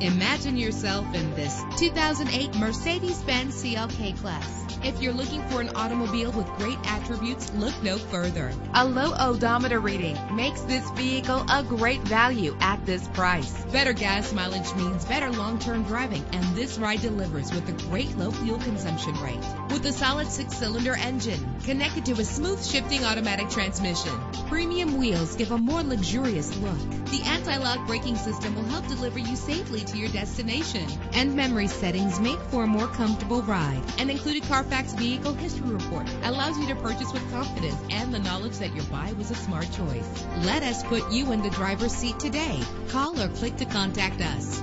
Imagine yourself in this 2008 Mercedes-Benz CLK Class. If you're looking for an automobile with great attributes, look no further. A low odometer reading makes this vehicle a great value at this price. Better gas mileage means better long-term driving, and this ride delivers with a great low fuel consumption rate. With a solid six-cylinder engine connected to a smooth shifting automatic transmission, premium wheels give a more luxurious look. The anti-lock braking system will help deliver you safely to your destination. And memory settings make for a more comfortable ride. An included Carfax vehicle history report allows you to purchase with confidence and the knowledge that your buy was a smart choice. Let us put you in the driver's seat today. Call or click to contact us.